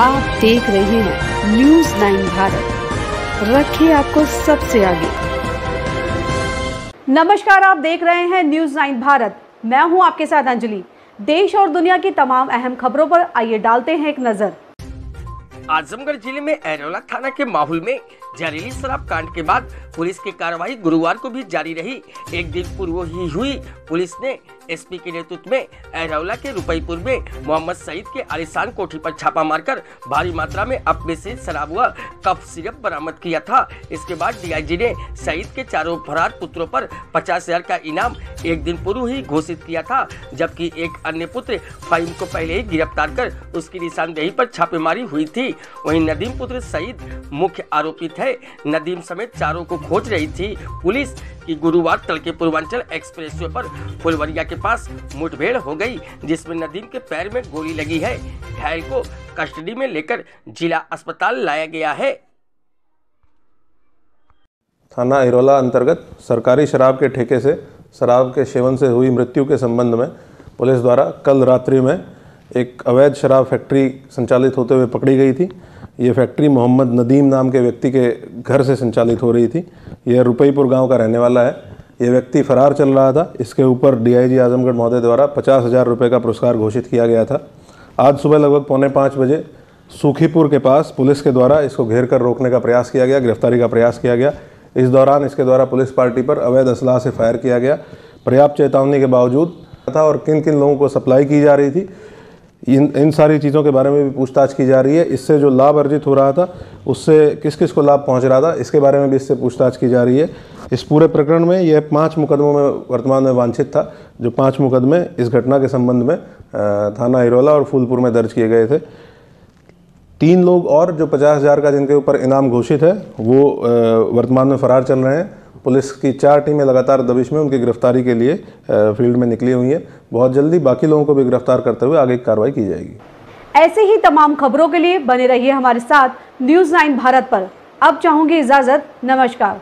आप देख रहे हैं न्यूज़ नाइन भारत। रखिए आपको सबसे आगे। नमस्कार, आप देख रहे हैं न्यूज़ नाइन भारत। मैं हूँ आपके साथ अंजलि। देश और दुनिया की तमाम अहम खबरों पर आइए डालते हैं एक नज़र। आजमगढ़ ज़िले में एरोला थाना के माहौल में जहरीली शराब कांड के बाद पुलिस की कार्रवाई गुरुवार को भी जारी रही। एक दिन पूर्व ही हुई। पुलिस ने एसपी के नेतृत्व में एरौला के रुपईपुर में मोहम्मद सईद के आलिशान कोठी पर छापा मारकर भारी मात्रा में अपने से शराब व कफ सिरप बरामद किया था। इसके बाद डीआईजी ने सईद के चारों फरार पुत्रों पर पचास हज़ार का इनाम एक दिन पूर्व ही घोषित किया था, जबकि एक अन्य पुत्र फाइम को पहले ही गिरफ़्तार कर उसकी निशानदेही पर छापेमारी हुई थी। वहीं नदीम पुत्र सईद मुख्य आरोपित है नदीम समेत चारों को खोज रही थी पुलिस की गुरुवार तड़के पूर्वांचल एक्सप्रेसवे पर फुलवरिया के पास मुठभेड़ हो गई, जिसमें नदीम के पैर में गोली लगी है। घायल को कस्टडी में लेकर जिला अस्पताल लाया गया है। थाना इरोला अंतर्गत सरकारी शराब के ठेके से, शराब के सेवन से हुई मृत्यु के संबंध में पुलिस द्वारा कल रात्रि में एक अवैध शराब फैक्ट्री संचालित होते हुए पकड़ी गई थी। ये फैक्ट्री मोहम्मद नदीम नाम के व्यक्ति के घर से संचालित हो रही थी। यह रुपईपुर गाँव का रहने वाला है। ये व्यक्ति फरार चल रहा था। इसके ऊपर डीआईजी आजमगढ़ महोदय द्वारा पचास हज़ार रुपये का पुरस्कार घोषित किया गया था। आज सुबह लगभग पौने पाँच बजे सूखीपुर के पास पुलिस के द्वारा इसको घेर कर रोकने का प्रयास किया गया, गिरफ्तारी का प्रयास किया गया। इस दौरान इसके द्वारा पुलिस पार्टी पर अवैध असलाह से फायर किया गया। पर्याप्त चेतावनी के बावजूद था और किन किन लोगों को सप्लाई की जा रही थी इन इन सारी चीज़ों के बारे में भी पूछताछ की जा रही है। इससे जो लाभ अर्जित हो रहा था, उससे किस किस को लाभ पहुँच रहा था, इसके बारे में भी इससे पूछताछ की जा रही है। इस पूरे प्रकरण में यह पाँच मुकदमों में वर्तमान में वांछित था, जो पाँच मुकदमे इस घटना के संबंध में थाना हिरोला और फूलपुर में दर्ज किए गए थे। तीन लोग और जो पचास हज़ार का जिनके ऊपर इनाम घोषित है, वो वर्तमान में फरार चल रहे हैं। पुलिस की चार टीमें लगातार दबिश में उनकी गिरफ्तारी के लिए फ़ील्ड में निकली हुई हैं। बहुत जल्दी बाकी लोगों को भी गिरफ़्तार करते हुए आगे कार्रवाई की जाएगी। ऐसे ही तमाम खबरों के लिए बने रहिए हमारे साथ न्यूज़ नाइन भारत पर। अब चाहूँगी इजाज़त, नमस्कार।